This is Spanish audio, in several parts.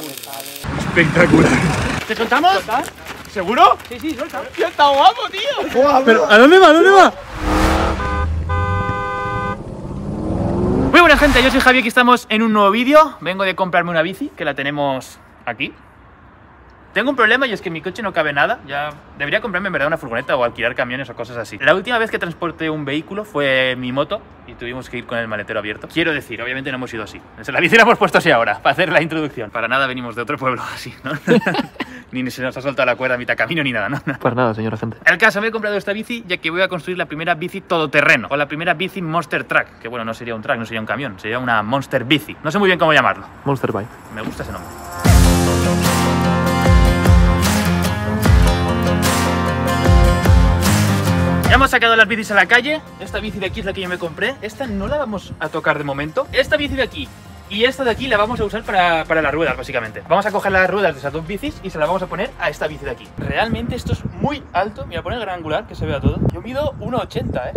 Espectacular. ¿Te soltamos? ¿Seguro? Sí, sí, suelta. ¡Tío, está guapo, tío! Pero, ¿a dónde va? ¿A dónde va? Muy buena gente, yo soy Javi, aquí estamos en un nuevo vídeo. Vengo de comprarme una bici, que la tenemos aquí. Tengo un problema y es que en mi coche no cabe nada. Ya debería comprarme en verdad una furgoneta o alquilar camiones o cosas así. La última vez que transporté un vehículo fue mi moto y tuvimos que ir con el maletero abierto. Quiero decir, obviamente no hemos ido así. La bici la hemos puesto así ahora, para hacer la introducción. Para nada venimos de otro pueblo así, ¿no? ni se nos ha soltado la cuerda a mitad camino ni nada, ¿no? Pues nada, señora gente. El caso, me he comprado esta bici ya que voy a construir la primera bici todoterreno. O la primera bici Monster Truck. Que bueno, no sería un truck, no sería un camión, sería una Monster Bici. No sé muy bien cómo llamarlo. Monster Bike. Me gusta ese nombre. Ya hemos sacado las bicis a la calle. Esta bici de aquí es la que yo me compré. Esta no la vamos a tocar de momento. Esta bici de aquí y esta de aquí la vamos a usar para, para, las ruedas, básicamente. Vamos a coger las ruedas de esas dos bicis y se las vamos a poner a esta bici de aquí. Realmente esto es muy alto. Mira, poner el gran angular, que se vea todo. Yo mido 1,80, ¿eh?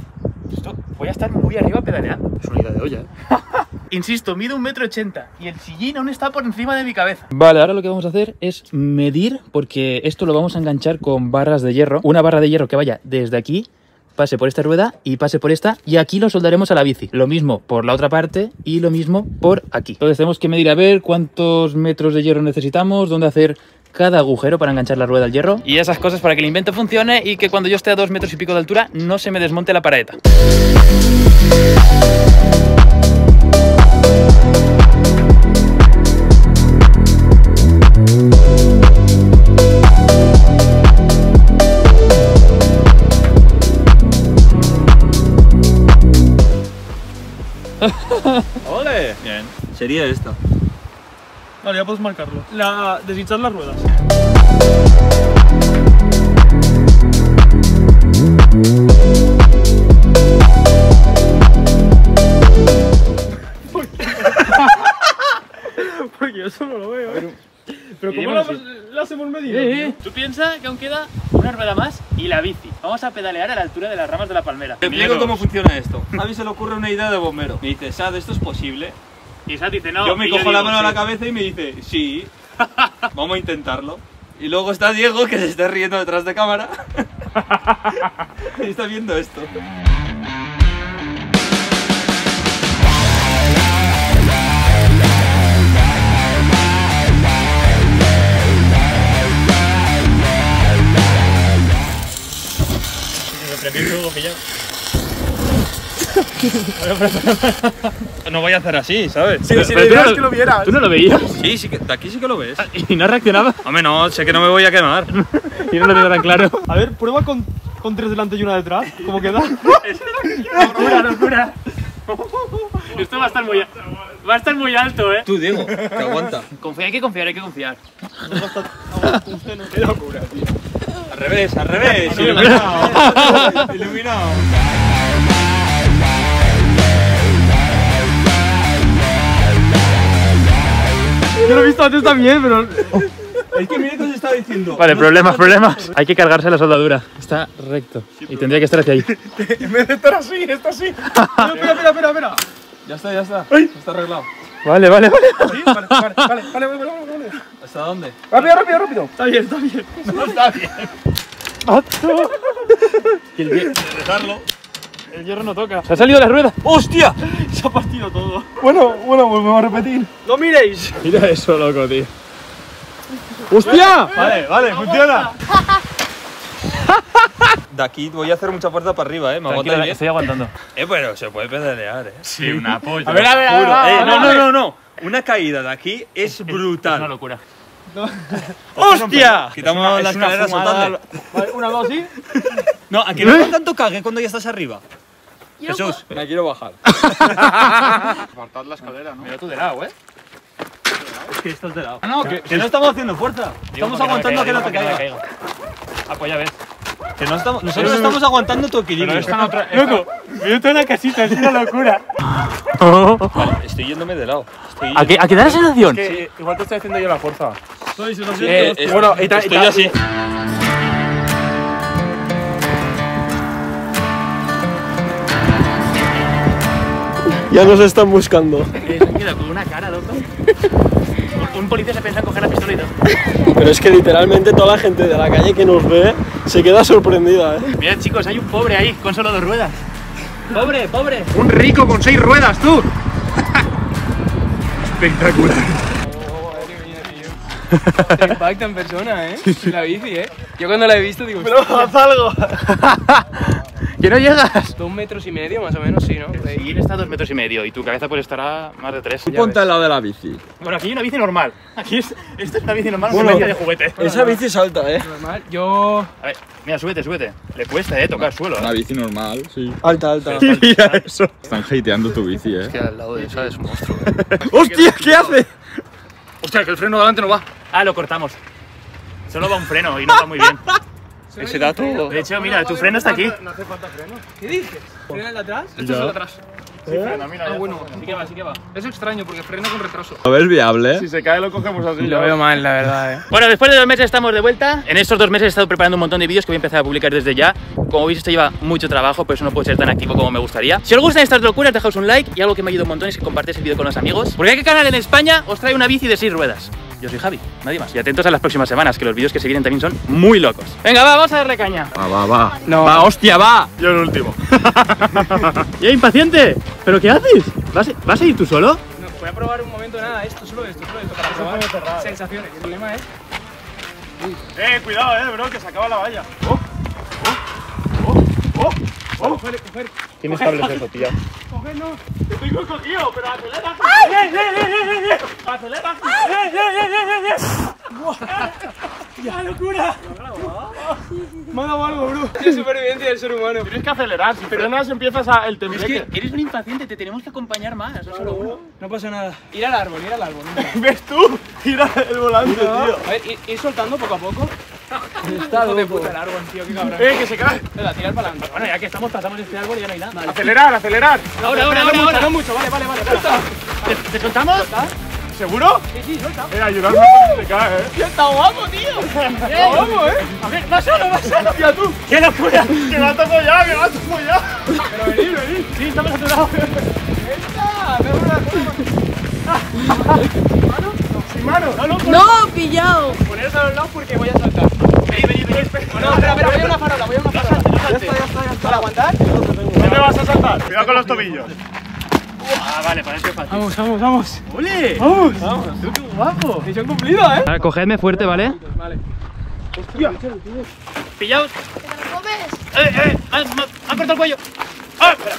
Esto, voy a estar muy arriba pedaleando. Es una idea de olla, ¿eh? Insisto, mido 1,80m y el sillín aún está por encima de mi cabeza. Vale, ahora lo que vamos a hacer es medir, porque esto lo vamos a enganchar con barras de hierro. Una barra de hierro que vaya desde aquí pase por esta rueda y pase por esta y aquí lo soldaremos a la bici. Lo mismo por la otra parte y lo mismo por aquí. Entonces tenemos que medir a ver cuántos metros de hierro necesitamos, dónde hacer cada agujero para enganchar la rueda al hierro y esas cosas para que el invento funcione y que cuando yo esté a dos metros y pico de altura no se me desmonte la paraeta. ¡Ole! Bien. Sería esta. Vale, ya puedes marcarlo. La, deshinchar las ruedas. Pero ¿cómo Iremos las las hemos medido? Eh. Tú piensas que aún queda una rueda más y la bici. Vamos a pedalear a la altura de las ramas de la palmera. Te explico cómo funciona esto. A mí se le ocurre una idea de bombero. Me dice, Sad, ¿esto es posible? Y Sat dice, no. yo me cojo la digo, mano a la sí. cabeza y me dice, sí, vamos a intentarlo. Y luego está Diego, que se está riendo detrás de cámara. y está viendo esto. No voy a hacer así, ¿sabes? Sí, sí, Pero la tú no que lo vieras. ¿Tú no lo veías? Sí, sí que, de aquí sí que lo ves. ¿Y no reaccionaba? Hombre, no, sé que no me voy a quemar. Y no lo tengo tan claro. A ver, prueba con, con tres delante y una detrás. ¿Cómo queda? Locura, locura. Esto va a estar muy va a estar muy alto, eh. Tú, Diego, te aguanta. Confía, hay que confiar, hay que confiar. Qué locura, tío. Al revés, al revés. Iluminado. Iluminado. Yo lo he visto antes también, pero. Es que mira que os estaba diciendo. Vale, problemas, problemas. Hay que cargarse la soldadura. Está recto. Y tendría que estar hacia ahí. En vez de estar así, está así. Espera, espera, espera, espera, espera. Ya está, ya está. Está arreglado. Vale, vale, vale. Sí, vale, vale, vale, vale, vale, vale, vale. ¿Hasta dónde? Rápido, rápido, rápido. Está bien, está bien. No está bien. Dejarlo. El hierro no toca. Se ha salido la rueda. ¡Hostia! Se ha partido todo. Bueno, bueno, volvemos a repetir. ¡No miréis! Mira eso, loco, tío. ¡Hostia! Vale, vale, funciona. De aquí voy a hacer mucha fuerza para arriba, eh. Me aguanta Tranquila, bien. estoy aguantando. Eh, pero se puede pedalear, eh. Sí, una polla. A ver, a ver, a ver. Eh, no, no, no, no. Una caída de aquí es Es una brutal. locura. ¡Hostia! Quitamos es la una escalera soltando. Vale, una, dos, sí. No, aquí no da tanto cague cuando ya estás arriba. Jesús, me quiero bajar. Apartad la escalera, ¿no? Mira tú de lado, eh. Es que estás de lado. Ah, no, Que, que no estamos haciendo fuerza. Estamos aguantando que no te caiga. Ah, pues ya ves. Que no estamos, nosotros estamos aguantando tu equilibrio. otra. Loco, vive en la casita, es una locura. Vale, estoy yéndome de lado. Estoy ¿A qué, ¿A qué da la sensación? Que igual te estoy haciendo yo la fuerza. Eh, es- bueno, y ta- y estoy ta- así. Ya nos están buscando. Eh, se han quedado con una cara, loco. Un- Un policía se piensa en coger la pistola y todo. Pero es que literalmente toda la gente de la calle que nos ve se queda sorprendida, ¿eh? Mirad, chicos, hay un pobre ahí con solo dos ruedas. Pobre, pobre. Un rico con seis ruedas, tú. Espectacular. Te impacta en persona, ¿eh? La bici, ¿eh? Yo cuando la he visto digo, haz algo! ¿Que no llegas? dos metros y medio más o menos, sí, ¿no? Ahí. Y él está a dos metros y medio y tu cabeza pues estará más de tres. ya Ponte ves. al lado de la bici. Bueno, aquí hay una bici normal. Aquí es, esto es una bici normal, Bueno, una bici de juguete. Esa bici salta, ¿eh? Normal. Yo. A ver, mira, súbete, súbete. Le cuesta, eh, tocar suelo. Una bici normal, sí. Alta, alta. Mira eso. Están hateando tu bici, eh. Que al lado de esa es un monstruo. ¡Hostia! ¿Qué hace? Hostia, que el freno de adelante no va. Ah, lo cortamos. Solo va un freno y no va muy bien. Ese dato. De hecho, mira, tu freno está aquí. ¿Qué dices? ¿Frena el de atrás? Esto es el de atrás. Sí, frena, mira. Ah, bueno. Sí que va, sí que va. Es extraño porque frena con retraso. ¿Lo ves viable? se cae lo cogemos así. Lo veo mal, la verdad, ¿eh? Bueno, después de dos meses estamos de vuelta. En estos dos meses he estado preparando un montón de vídeos que voy a empezar a publicar desde ya. Como veis, esto lleva mucho trabajo, por eso no puedo ser tan activo como me gustaría. Si os gustan estas locuras, dejaos un like y algo que me ayuda un montón es que compartáis el vídeo con los amigos. Porque qué canal en España os trae una bici de seis ruedas. Yo soy Javi, nadie más. Y atentos a las próximas semanas, que los vídeos que se vienen también son muy locos. Venga, va, vamos a darle caña. Va, va, va. No. Va, hostia, va. Yo el último. ¡Ya, impaciente! ¿Pero qué haces? ¿Vas a, vas a ir tú solo? No, voy a probar un momento nada, esto, solo esto, solo esto, para probar sensaciones. El problema es. Eh, cuidado, eh, bro, que se acaba la valla. Tienes cables de cotilla. Estoy cogido, pero acelera. Acelera. ¡Ya, locura! Me ha dado algo, bro. Es supervivencia del ser humano. Tienes que acelerar, si frenas empiezas a el Es tembleque. que eres un impaciente, te tenemos que acompañar más, no solo uno. No pasa nada. Ir al árbol, ir al árbol. ¿Ves tú? Tira el volante, tío. A ver, ir, ir soltando poco a poco. Está de puta el árbol, tío, qué cabrón. Eh, que se cae. Venga, tirar para adelante. Bueno, ya que estamos, pasamos este árbol y ya no hay nada. Acelerar, acelerar. Ahora, ahora, no ahora, mucho, ahora. no mucho, vale, vale, vale. suelta. ¿Te, te soltamos? ¿Seguro? Sí, sí, suelta. Eh, ayudarme porque se cae, eh. Está guapo, tío. Está guapo, eh. A ver, más solo, más solo. Tía, tú. ¡Qué locura! Que me ha tocado ya, que me ha tocado ya. Pero venid, venid. Sí, estamos saturados. ¡Esta! Me una Sin mano. No, no. No, pillado. Poneros a los lados porque voy a saltar. Vení, vení, vení. No, espera, espera, voy a una farola, voy a una farola. Ya está, ya está, ya está. ¿Para aguantar? ¿Dónde vas a saltar? Cuidado con los tobillos. Ah, vale, parece fácil. Vamos, vamos, vamos. ¡Ole! Vamos. Vamos. Tú qué guapo. Misión cumplida, eh. Ahora, cogedme fuerte, ¿vale? Vale. Pillaos. ¿Comes? ¡Eh, eh! ¡Me han cortado el cuello!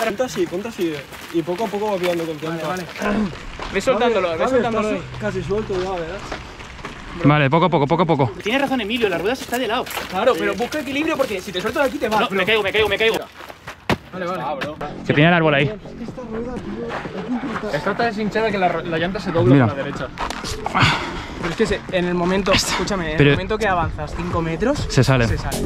Ponte así, ponte así. Y poco a poco va pillando confianza. Vale. Ve soltándolo, ve soltándolo. Casi suelto ya, verás. Vale, poco a poco, poco a poco. Tienes razón, Emilio, la rueda está de lado. Claro, pero busca equilibrio porque si te suelto de aquí te vas. No, me caigo, me caigo, me caigo. Vale, vale. Que tiene el árbol ahí. Está tan deshinchada que la, la llanta se dobla Mira. a la derecha. Pero es que se- en el momento, escúchame, en Pero- el momento que avanzas 5 metros, Se sale. se sale.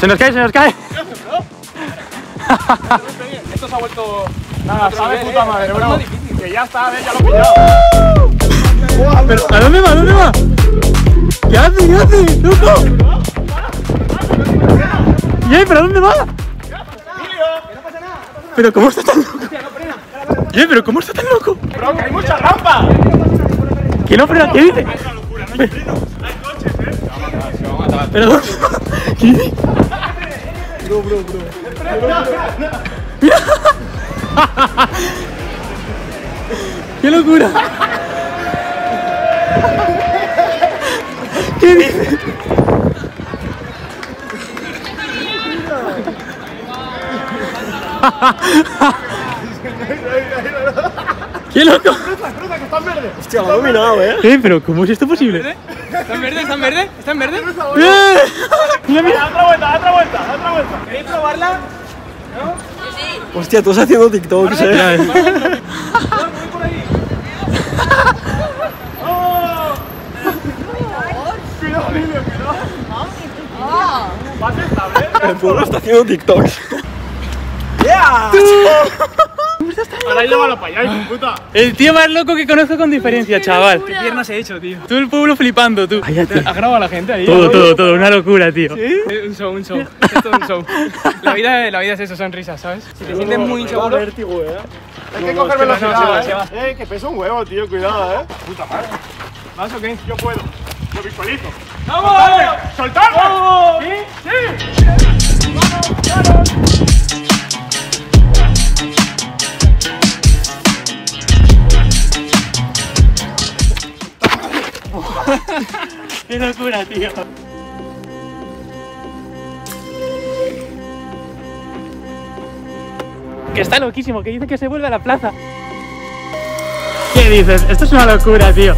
Se nos cae, se nos cae. Esto se ha vuelto. Nada, sabe puta eh. madre, Es bro. Que ya está, ¿ves? Ya lo he pillado. Pero, ¿a dónde va? ¿A dónde va? ¿Qué hace? ¿Qué hace? ¡Loco! ¡Yey, pero a dónde va? ¿Pero cómo está tan loco? Yey, pero ¿cómo está tan loco? Bro, que hay mucha rampa. ¿Que no frena? ¿Qué dice? ¿Pero dónde? ¿Qué dice? ¡Qué locura! ¿Qué dice? ¡Qué loco! Hostia, lo ha dominado, eh. Eh, pero ¿cómo es esto posible? ¿Está en verde? ¿Está en verde? ¿Está en verde? ¡Eh! Mira, mira. Da otra vuelta, da otra vuelta, da otra vuelta. ¿Queréis probarla? Hostia, tú estás haciendo TikToks, eh. Voy por ahí. El pueblo está haciendo TikToks. ¡Yeah! Ahora llévalo para allá, hijo de puta. El tío más loco que conozco con diferencia, chaval. ¿Qué piernas he hecho, tío? Todo el pueblo flipando, tú. ¿Has grabado a la gente ahí? Todo, todo, todo. Una locura, tío. ¿Sí? Un show, un show. Esto es todo un show. La vida, la vida es eso, son risas, ¿sabes? Si te sientes muy inseguro... vértigo, eh. Hay que coger velocidad, se va, Eh, que pesa un huevo, tío, cuidado, eh. ¿Vas o qué? Yo puedo. Lo visualizo. ¡Vamos! ¡Soltarlo! ¡Sí! ¡Sí! Qué locura, tío. Que está loquísimo, que dice que se vuelve a la plaza. ¿Qué dices? Esto es una locura, tío.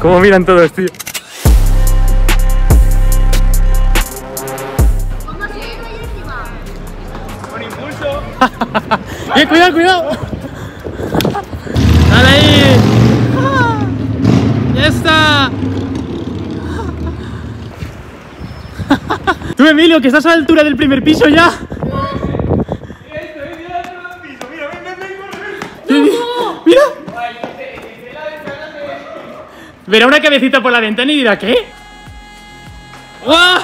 ¿Cómo miran todos, tío? Con impulso. ¡Eh, cuidado, cuidado! ¡Dale ahí! ¡Ya está! Tú, Emilio, que estás a la altura del primer piso ya. ¡Mira! Verá una cabecita por la ventana y dirá, ¿qué? ¡Guau!